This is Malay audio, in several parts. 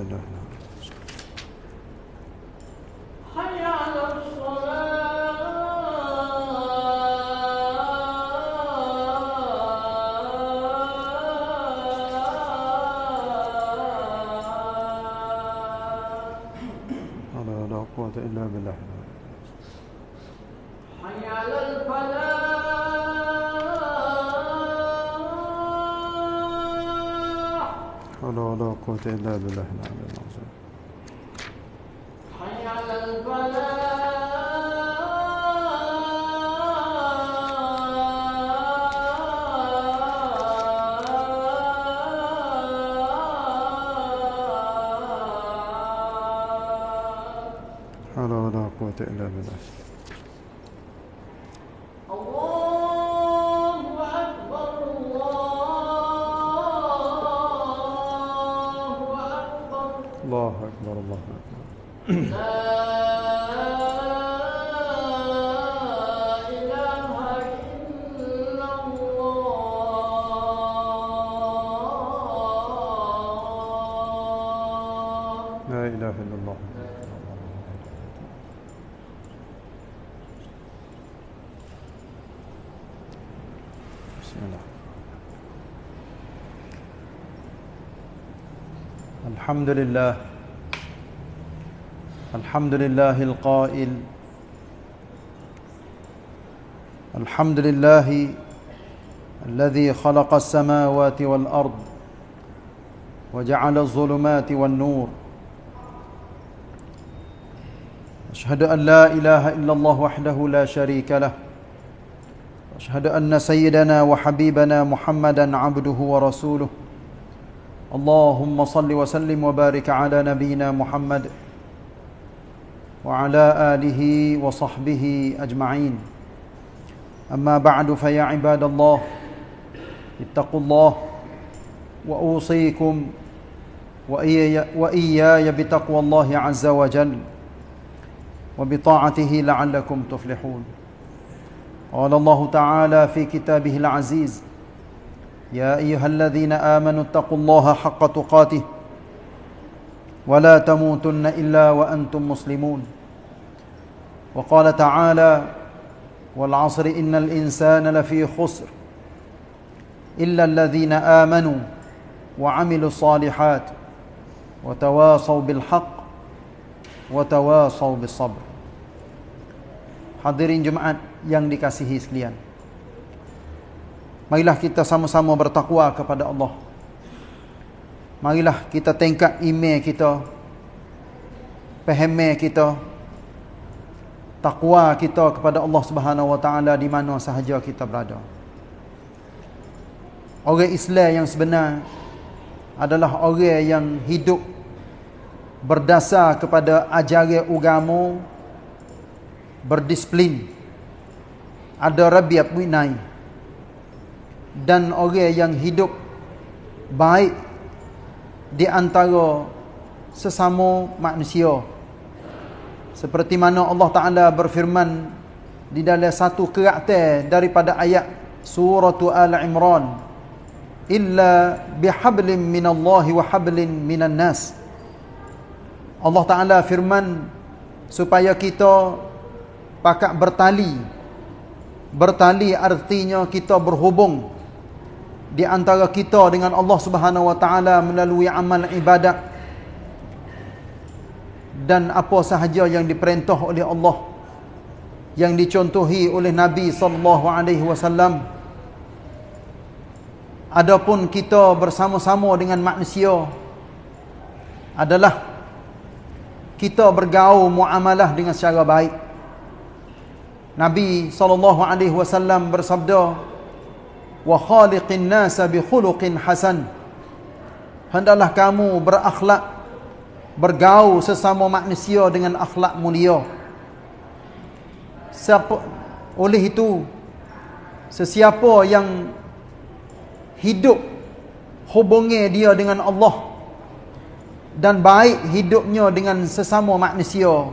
很多很多 قوة إلا بالله العلي العظيم. حي لا حول ولا قوة إلا بالله. الله لا إله إلا الله. بسم الله. الحمد لله. الحمد لله القائل الحمد لله الذي خلق السماوات والأرض وجعل الظلمات والنور. أشهد أن لا إله إلا الله وحده لا شريك له. أشهد أن سيدنا وحبيبنا محمدا عبده ورسوله. اللهم صل وسلم وبارك على نبينا محمد وعلى آله وصحبه أجمعين. أما بعد فيا عباد الله اتقوا الله وأوصيكم وإياي, بتقوى الله عز وجل وبطاعته لعلكم تفلحون. قال الله تعالى في كتابه العزيز يا أيها الذين آمنوا اتقوا الله حق تقاته ولا تموتن الا وانتم مسلمون وقال تعالى والعصر ان الانسان لفي خسر الا الذين امنوا وعملوا الصالحات وتواصوا بالحق وتواصوا بالصبر Hadirin Jumaat yang dikasihi sekalian. Marilah kita sama-sama bertakwa kepada Allah. Marilah kita tingkat iman kita, faham kita, takwa kita kepada Allah Subhanahu Wa Taala di mana sahaja kita berada. Orang Islam yang sebenar adalah orang yang hidup berdasar kepada ajaran agama berdisiplin ada rabiat winai dan orang yang hidup baik di antara sesama manusia. Seperti mana Allah Taala berfirman di dalam satu karakter daripada ayat surah Al Imran illa bihablin minallahi wa hablin minan nas. Allah Taala firman supaya kita pakat bertali. Bertali artinya kita berhubung di antara kita dengan Allah Subhanahu wa taala melalui amal ibadat dan apa sahaja yang diperintah oleh Allah yang dicontohi oleh Nabi sallallahu alaihi wasallam adapun kita bersama-sama dengan manusia adalah kita bergaul muamalah dengan secara baik. Nabi SAW bersabda, "Wa khaliqin nasa bi khuluqin hasan." Hendaklah kamu berakhlak bergaul sesama manusia dengan akhlak mulia. Siapa oleh itu sesiapa yang hidup hubungi dia dengan Allah dan baik hidupnya dengan sesama manusia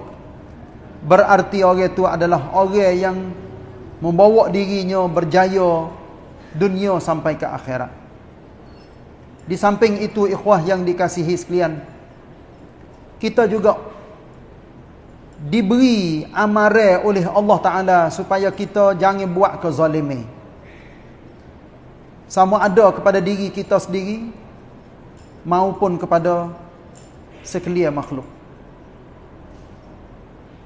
berarti orang itu adalah orang yang membawa dirinya berjaya dunia sampai ke akhirat di samping itu ikhwah yang dikasihi sekalian kita juga diberi amaran oleh Allah Taala supaya kita jangan buat kezaliman sama ada kepada diri kita sendiri maupun kepada sekalian makhluk.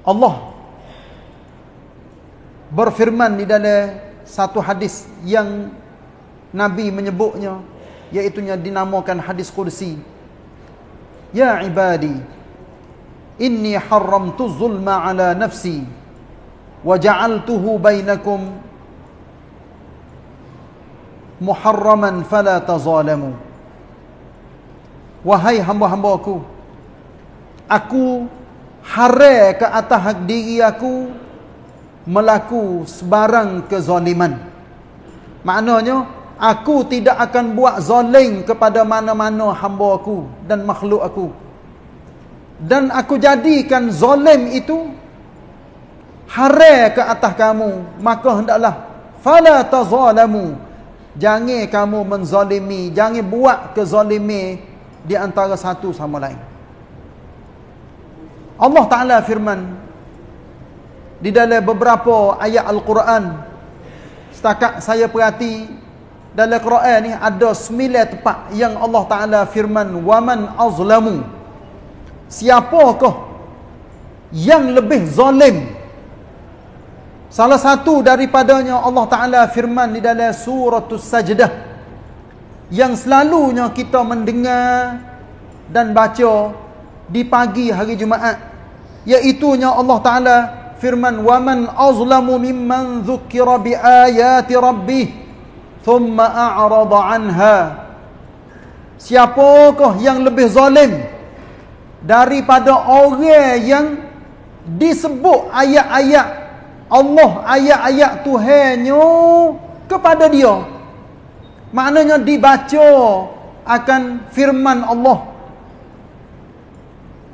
Allah berfirman di dalam satu hadis yang Nabi menyebutnya iaitu dinamakan hadis kursi. Ya ibadi inni haramtu zulma ala nafsi wa ja'altuhu bainakum muharraman fala tazalamu Wahai hamba-hambaku Aku harai ke atas diri aku Melaku sebarang kezaliman. Maknanya Aku tidak akan buat zalim kepada mana-mana hamba aku Dan makhluk aku. Dan aku jadikan zalim itu Harai ke atas kamu Maka hendaklah Fala tazalamu. Jangan kamu menzalimi Jangan buat kezalimi di antara satu sama lain. Allah Ta'ala firman di dalam beberapa ayat Al-Quran setakat saya perhati dalam Quran ni ada sembilan tempat yang Allah Ta'ala firman waman azlamu. Siapakah yang lebih zalim? Salah satu daripadanya Allah Ta'ala firman di dalam suratul sajdah yang selalunya kita mendengar dan baca di pagi hari Jumaat iaitu Allah Taala firman waman azlamu mimman dzukira biayati rabbih thumma a'rada anha siapakah yang lebih zalim daripada orang yang disebut ayat-ayat Allah ayat-ayat Tuhannya kepada dia Maknanya dibaca akan firman Allah.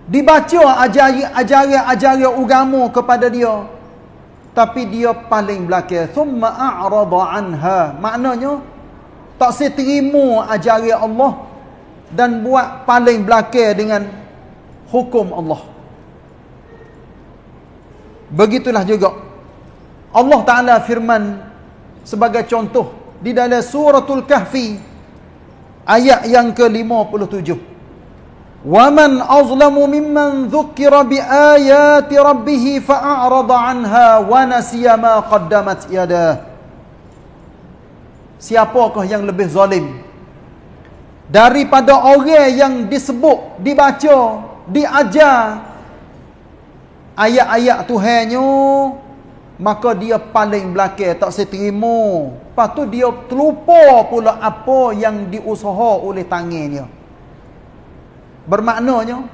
Dibaca ajaran-ajaran agama kepada dia. Tapi dia paling belakang. Thumma a'rada anha. Maknanya tak seterima ajaran Allah dan buat paling belakang dengan hukum Allah. Begitulah juga Allah Taala firman sebagai contoh di dalam suratul kahfi ayat yang ke-57 azlamu mimman dhukira biayati rabbih fa'arada anha wa nasiya ma qaddamat yadah siapakah yang lebih zalim? Daripada orang yang disebut dibaca diajar ayat-ayat Tuhannya maka dia paling belakang tak seterima. Lepas tu dia terlupa pula apa yang diusaha oleh tangannya bermaknanya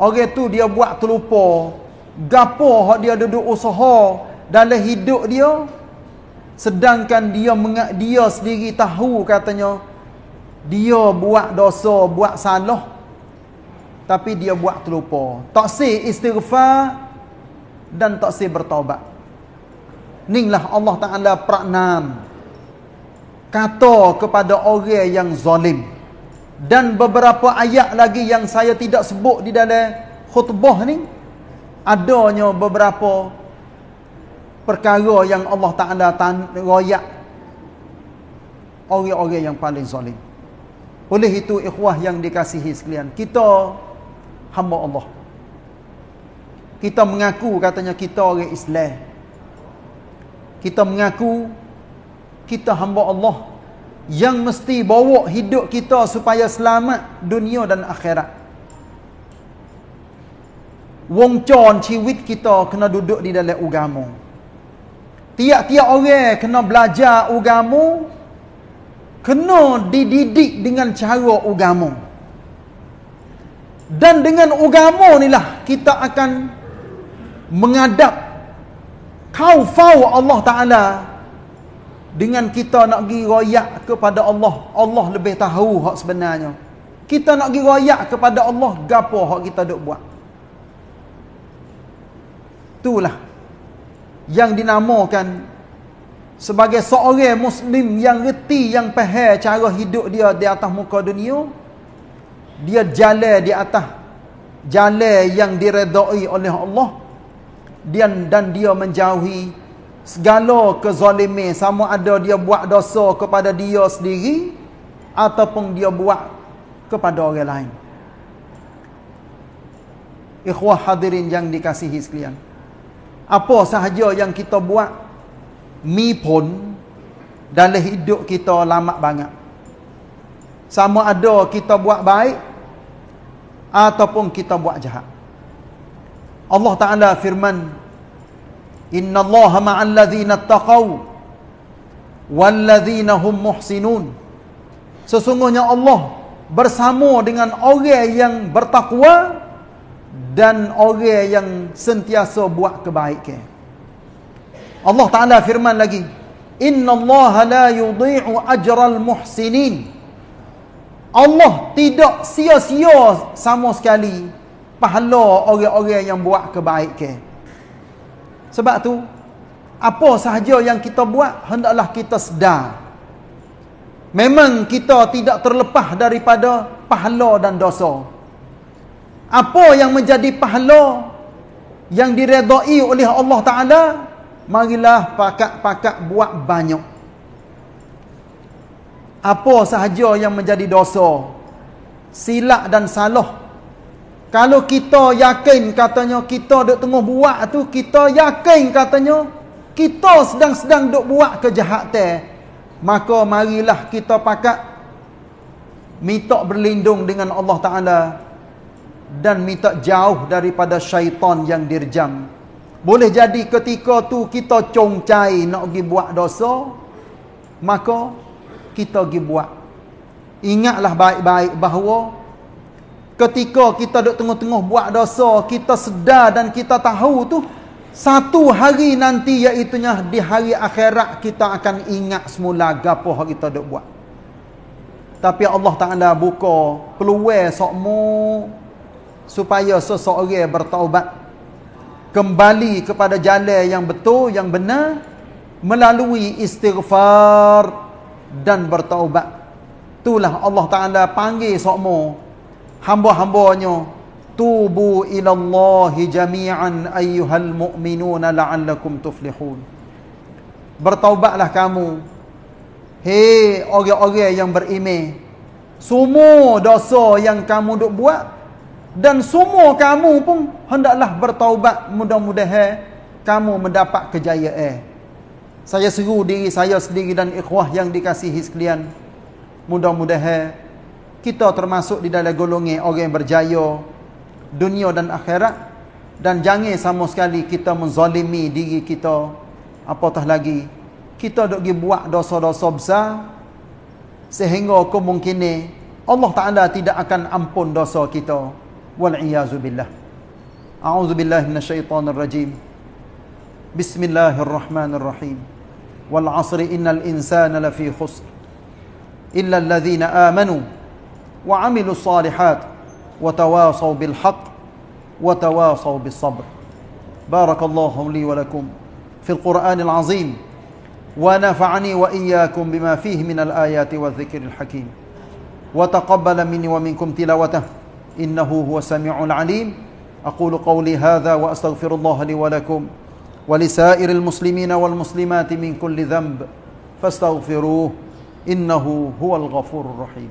orang tu dia buat terlupa. Gapo hak dia duduk usaha dalam hidup dia sedangkan dia dia sendiri tahu katanya dia buat dosa buat salah tapi dia buat terlupa. Tak si istighfar dan tak si bertaubat Inilah Allah Ta'ala pernam Kata kepada orang yang zalim Dan beberapa ayat lagi yang saya tidak sebut di dalam khutbah ni Adanya beberapa perkara yang Allah Ta'ala royak Orang-orang yang paling zalim. Oleh itu ikhwah yang dikasihi sekalian Kita hamba Allah. Kita mengaku katanya kita orang Islam. Kita mengaku kita hamba Allah yang mesti bawa hidup kita supaya selamat dunia dan akhirat. wong con ciwit kita kena duduk di dalam agama. Tiap-tiap orang kena belajar agama, kena dididik dengan cara agama. Dan dengan agama inilah kita akan mengadap kau Allah Ta'ala dengan kita nak pergi royak kepada Allah Allah lebih tahu hak sebenarnya. Kita nak pergi royak kepada Allah gapo hak kita duk buat? Itulah yang dinamakan sebagai seorang muslim yang reti yang faham cara hidup dia di atas muka dunia dia jalan di atas jalan yang diredai oleh Allah dan dia menjauhi segala kezaliman sama ada dia buat dosa kepada dia sendiri ataupun dia buat kepada orang lain. Ikhwah hadirin yang dikasihi sekalian. Apa sahaja yang kita buat mi pun dalam hidup kita lama banget. Sama ada kita buat baik ataupun kita buat jahat. Allah Taala firman Inna allaha ma'al ladhina taqaw Wal ladhina hum muhsinun Sesungguhnya Allah bersama dengan orang yang bertakwa dan orang yang sentiasa buat kebaikan. Allah Taala firman lagi, "Inna Allah la yudhi'u ajral muhsinin." Allah tidak sia-sia sama sekali pahala orang-orang yang buat kebaikan. Sebab tu apa sahaja yang kita buat hendaklah kita sedar. Memang kita tidak terlepas daripada pahala dan dosa. Apa yang menjadi pahala yang diredai oleh Allah Taala, marilah pakak-pakak buat banyak. Apa sahaja yang menjadi dosa, silap dan salah kalau kita yakin katanya kita duk tengah buat tu, kita yakin katanya kita sedang-sedang duk buat kejahatan, maka marilah kita pakat minta berlindung dengan Allah Taala dan minta jauh daripada syaitan yang dirjam. Boleh jadi ketika tu kita congcai nak pergi buat dosa, maka kita pergi buat. Ingatlah baik-baik bahawa Ketika kita duduk tengah-tengah buat dosa, kita sedar dan kita tahu tu satu hari nanti iaitunya di hari akhirat kita akan ingat semula gapo hak kita duk buat. Tapi Allah Taala buka peluang sokmo supaya seseorang bertaubat kembali kepada jalan yang betul yang benar melalui istighfar dan bertaubat. Itulah Allah Taala panggil sokmo hamba-hambanya tubu ila Allah jami'an ayyuhal mu'minuna la'allakum tuflihun. Bertaubatlah kamu. Hei orang-orang yang beriman semua dosa yang kamu duk buat dan semua kamu pun hendaklah bertaubat. Mudah-mudahan kamu mendapat kejayaan. Saya seru diri saya sendiri dan ikhwah yang dikasihi sekalian. Mudah-mudahan kita termasuk di dalam golongan orang yang berjaya dunia dan akhirat. Dan jangan sama sekali kita menzalimi diri kita. Apatah lagi kita dok pergi buat dosa-dosa besar sehingga kemungkinan Allah Taala tidak akan ampun dosa kita. Wal iazu billah. A'udzu billahi minasyaitonir rajim. Bismillahirrahmanirrahim. Wal 'asri innal insana lafi khusr. Illa alladhina amanu وعملوا الصالحات وتواصوا بالحق وتواصوا بالصبر. بارك الله لي ولكم في القرآن العظيم ونفعني وإياكم بما فيه من الآيات والذكر الحكيم. وتقبل مني ومنكم تلاوته. إنه هو السميع العليم. أقول قولي هذا وأستغفر الله لي ولكم ولسائر المسلمين والمسلمات من كل ذنب. فاستغفروه. إنه هو الغفور الرحيم.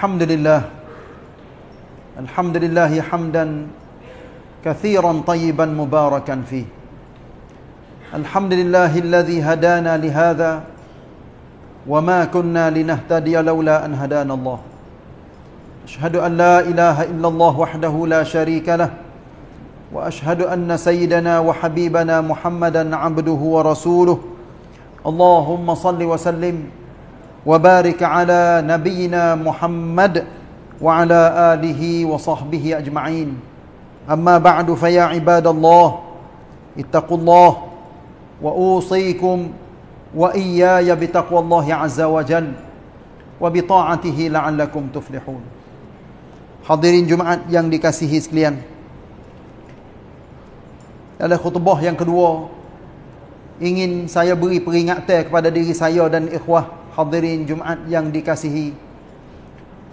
Alhamdulillah. Alhamdulillah ya hamdan kathiran tayyiban mubarakan fi Alhamdulillah alladhi hadana li hadha wama kunna linahtadiya lawla an hadana Allah. Ashhadu an la ilaha illallah wahdahu la sharika lah. Wa ashhadu anna sayyidana wa habibana Muhammadan 'abduhu wa rasuluhu Allahumma salli wa وبارك على نبينا محمد وعلى آله وصحبه أجمعين أما بعد فيا عباد الله اتقوا الله وأوصيكم وإياي بتقوى الله عز وجل وبطاعته لعلكم تفلحون Hadirin Jumaat yang dikasihi sekalian Dalam khutbah yang kedua Ingin saya beri peringatan kepada diri saya dan ikhwah Hadirin Jumaat yang dikasihi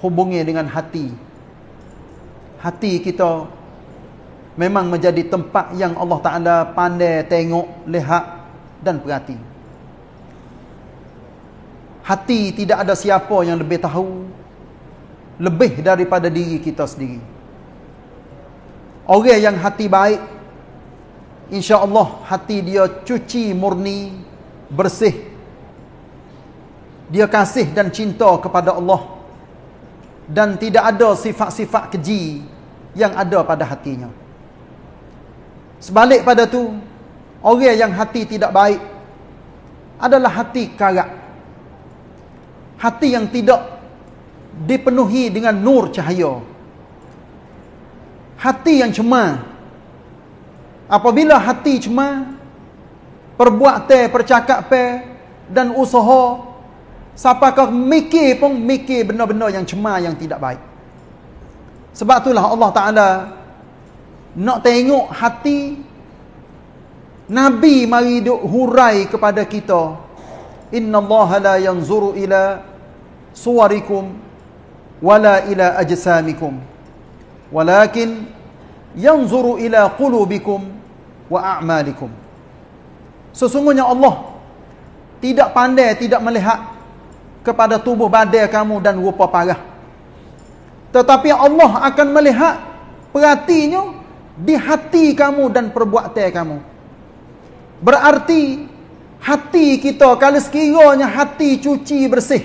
Hubungi dengan hati Hati kita Memang menjadi tempat yang Allah Ta'ala pandai tengok, lihat dan perhati Hati tidak ada siapa yang lebih tahu lebih daripada diri kita sendiri. Orang yang hati baik insya-Allah hati dia cuci murni, bersih. Dia kasih dan cinta kepada Allah. Dan tidak ada sifat-sifat keji yang ada pada hatinya. Sebalik pada tu, orang yang hati tidak baik adalah hati karat. Hati yang tidak dipenuhi dengan nur cahaya. Hati yang cemar. Apabila hati cemar, perbuatan, percakapan dan usaha siapakah mikir pun mikir benda-benda yang cemar yang tidak baik. Sebab itulah Allah Taala nak tengok hati Nabi mari duk hurai kepada kita. Inna Allah la yanzuru ila suwarikum wala ila ajsamikum walakin yanzuru ila qulubikum wa a'malikum sesungguhnya Allah tidak pandai tidak melihat kepada tubuh badan kamu dan rupa parah. Tetapi Allah akan melihat perhatinya di hati kamu dan perbuatan kamu. Berarti hati kita kalau sekiranya hati cuci bersih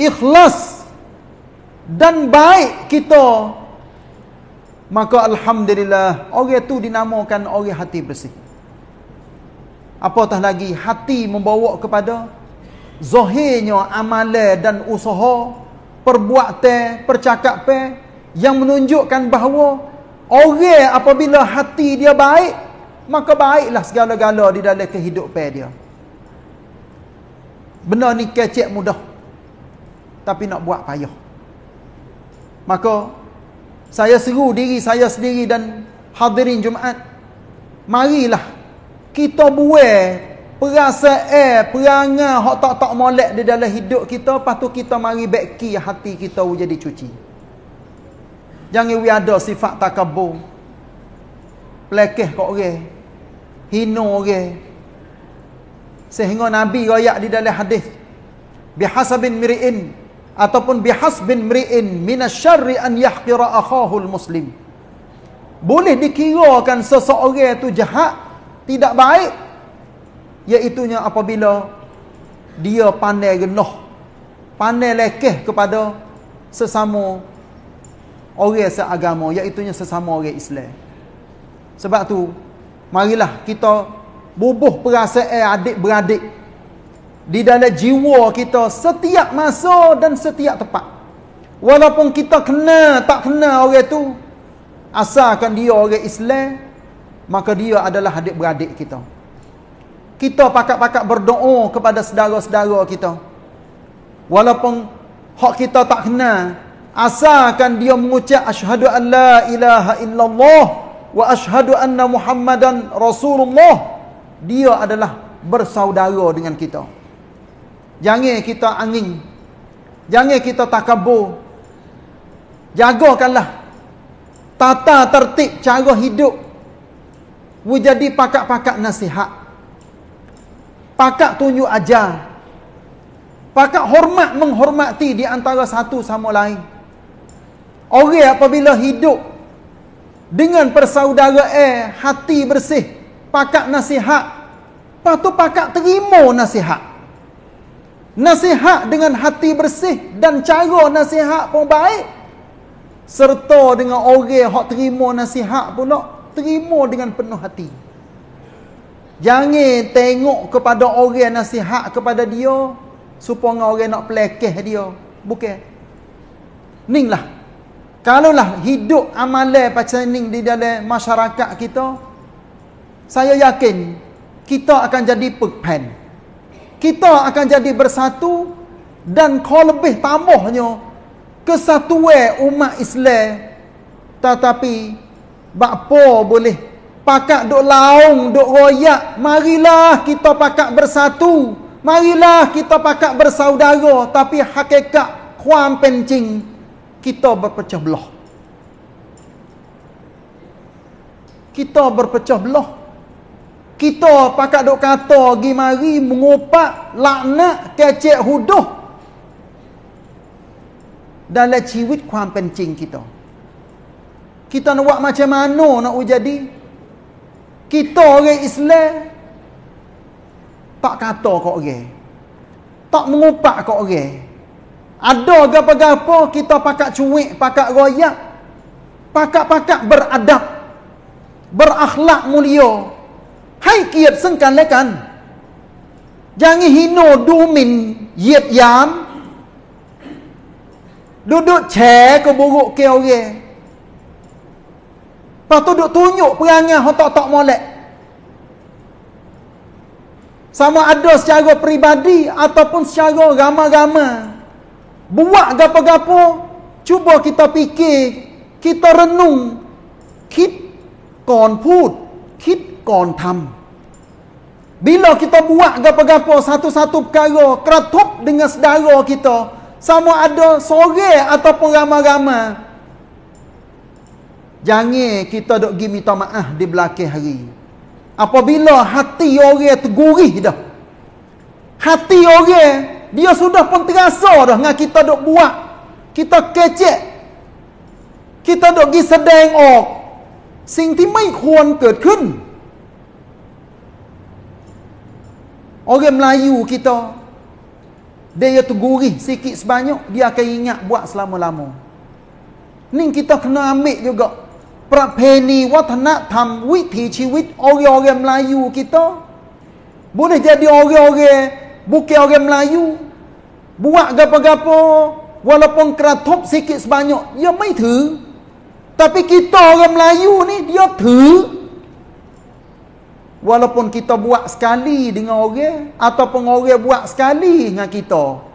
ikhlas dan baik kita maka alhamdulillah orang itu dinamakan orang hati bersih. Apatah lagi hati membawa kepada zahirnya amalan dan usaha perbuatan percakapan yang menunjukkan bahawa orang apabila hati dia baik maka baiklah segala-gala di dalam kehidupan dia benda ni kecek mudah tapi nak buat payah Maka saya seru diri saya sendiri dan hadirin Jumaat. Marilah kita buat perasaan, perangai hak tak tak molek di dalam hidup kita, lepas tu kita mari beki hati kita jadi cuci. Jangan we ada sifat takabur. Pelekeh kok orang. Hina orang. Sehingga Nabi royak di dalam hadis bihasabin miri'in ataupun bihasbin mri'in minasyarri an yahqira akhahu muslim boleh dikirakan seseorang itu jahat tidak baik iaitunya apabila dia pandai genoh pandai lekeh kepada sesama orang seagama iaitunya sesama orang Islam sebab tu marilah kita bubuh perasaan adik-beradik di dalam jiwa kita setiap masa dan setiap tempat. Walaupun kita kena tak kena orang tu, asalkan dia orang Islam, maka dia adalah adik-beradik kita. Kita pakat-pakat berdoa kepada saudara-saudara kita. Walaupun hak kita tak kena, asalkan dia mengucap asyhadu an la ilaha illallah wa asyhadu anna muhammadan rasulullah, dia adalah bersaudara dengan kita. Jangan kita angin. Jangan kita takabur. Jagakanlah. Tata tertib cara hidup. Jadi pakak-pakak nasihat. Pakak tunjuk ajar. Pakak hormat menghormati di antara satu sama lain. Orang apabila hidup dengan persaudaraan hati bersih, pakak nasihat, lepas tu pakak terima nasihat. Nasihat dengan hati bersih dan cara nasihat pun baik. Serta dengan orang hak terima nasihat pula, terima dengan penuh hati. Jangan tengok kepada orang nasihat kepada dia supaya orang nak pelekeh dia. Bukan. Ninglah Kalaulah hidup amalan macam ni di dalam masyarakat kita, saya yakin kita akan jadi pekpen. Kita akan jadi bersatu dan kau lebih tambahnya kesatuan umat Islam tetapi bakpo boleh pakak duk laung duk royak marilah kita pakak bersatu marilah kita pakak bersaudara tapi hakikat kuam pencing kita berpecah belah. Kita berpecah belah. Kita pakat duk kata gi mari mengopak laknat kecek huduh dalam ciwit kuam pencing kita. Kita nak buat macam mana nak jadi? Kita orang Islam tak kata kau orang. Tak mengopak kau orang. Ada gapa-gapa kita pakak cuik, pakak royak. Pakak-pakak beradab. Berakhlak mulia. Hai kiat sengkan lekan. Jangan hino dumin yet yam. Duduk cek ke buruk ke orang. Lepas tu duduk tunjuk perangai yang tak-tak molek. Sama ada secara peribadi ataupun secara ramah-ramah. Buat gapo-gapo, cuba kita fikir, kita renung, kit kon put, kit kon tam. Bila kita buat gapo-gapo satu-satu perkara keratup dengan saudara kita, sama ada sore ataupun ramai-ramai. Jangan kita dok pergi minta maaf di belakang hari. Apabila hati orang tergurih dah. Hati orang dia sudah pun terasa dah dengan kita duk buat. Kita kecek. Kita duk pergi sedang oh. สิ่งที่ไม่ควรเกิดขึ้น Orang Melayu kita dia tu gurih sikit sebanyak dia akan ingat buat selama-lama. Ni kita kena ambil juga ประเพณีวัฒนธรรมวิถีชีวิต orang-orang Melayu kita boleh jadi orang-orang bukan orang Melayu buat gapo-gapo walaupun keratop sikit sebanyak dia maiถือ tapi kita orang Melayu ni diaถือwalaupun kita buat sekali dengan orang ataupun orang buat sekali dengan kita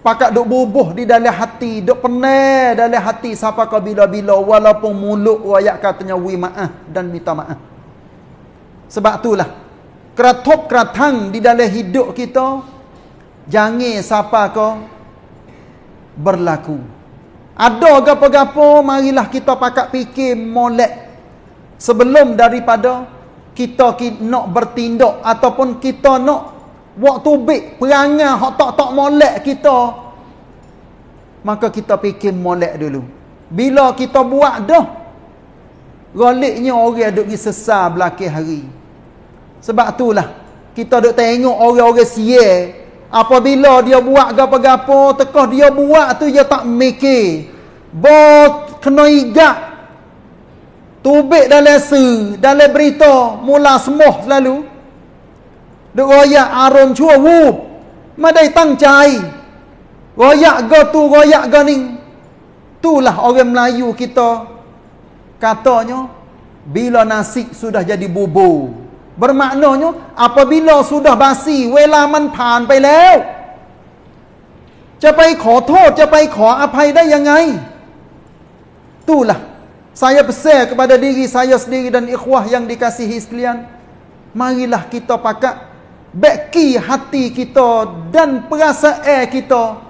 pakat duk bubuh di dalam hati duk penai dalam hati. Siapa kau bila-bila walaupun mulut ayat katanya wi maaf dan minta maaf sebab itulah keratop keratang di dalam hidup kita Jangan siapa kau berlaku. Ada gapo-gapo marilah kita pakat fikir molek. Sebelum daripada kita nak bertindak ataupun kita nak waktu bik perangai hak tak tak molek kita maka kita fikir molek dulu. Bila kita buat dah Galiknya orang duk pergi sesar belakang hari. Sebab itulah kita duk tengok orang-orang sial Apabila dia buat gapo-gapo, tekah dia buat tu dia tak mikir. Bo kena igak. Tubik dalam se, dalam berita, mula semuh selalu. Duk royak arun chua wup. Madai tang cai. Royak ga tu, royak ga ning. Itulah orang Melayu kita katanya bila nasi sudah jadi bubur. Bermaknanya apabila sudah basi wela man ผ่านไปแล้ว จะไปขอโทษจะไปขออภัยได้ยังไง Itulah saya pesan kepada diri saya sendiri dan ikhwah yang dikasihi sekalian marilah kita pakat beki hati kita dan perasaan kita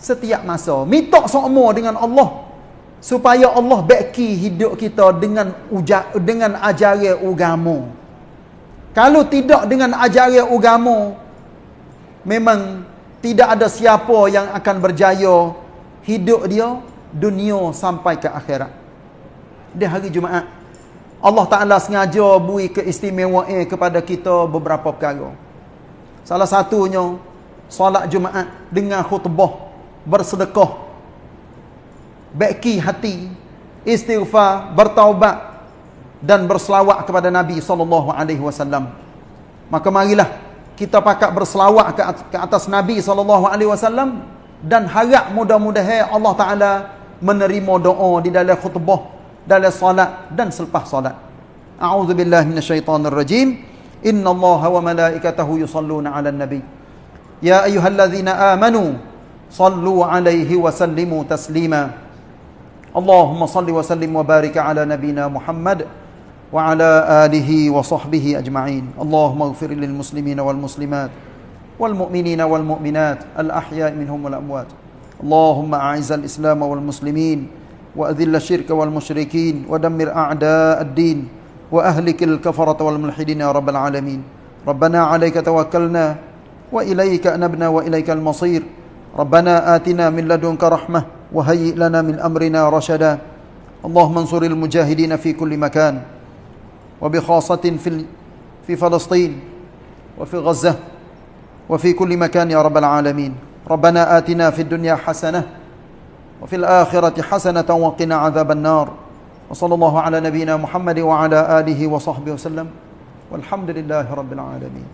setiap masa minta semua dengan Allah supaya Allah beki hidup kita dengan uja, dengan ajaran agama. Kalau tidak dengan ajaran agama, memang tidak ada siapa yang akan berjaya hidup dia dunia sampai ke akhirat. Di hari Jumaat Allah Taala sengaja beri keistimewaan kepada kita beberapa perkara. Salah satunya solat Jumaat dengan khutbah bersedekah baiki hati istighfar bertaubat dan berselawat kepada Nabi wasallam. Maka marilah kita pakat berselawat ke atas Nabi wasallam dan harap mudah-mudahan Allah Taala menerima doa di dalam khutbah, dalam solat dan selepas solat. A'udzu billahi minasyaitonir rajim. Innallaha wa malaikatahu yusalluna 'alan nabi. Ya ayyuhalladzina amanu sallu 'alaihi wa sallimu taslima. Allahumma salli wa sallim wa barik 'ala nabiyyina Muhammad wa 'ala alihi wa sahbihi ajma'in. Allahumma ighfir lil muslimina wal muslimat wal mu'minina wal mu'minat al ahya'i minhum wal amwat. اللهم أعز الإسلام والمسلمين وأذل الشرك والمشركين ودمر أعداء الدين وأهلك الكفرة والملحدين يا رب العالمين. ربنا عليك توكلنا وإليك أنبنا وإليك المصير. ربنا آتنا من لدنك رحمة وهيئ لنا من أمرنا رشدا. اللهم انصر المجاهدين في كل مكان وبخاصة في في فلسطين وفي غزة وفي كل مكان يا رب العالمين. ربنا آتنا في الدنيا حسنة وفي الآخرة حسنة وقنا عذاب النار. وصلى الله على نبينا محمد وعلى آله وصحبه وسلم. والحمد لله رب العالمين.